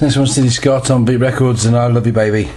Next one's City Scott on Beat Records and I Love You Baby.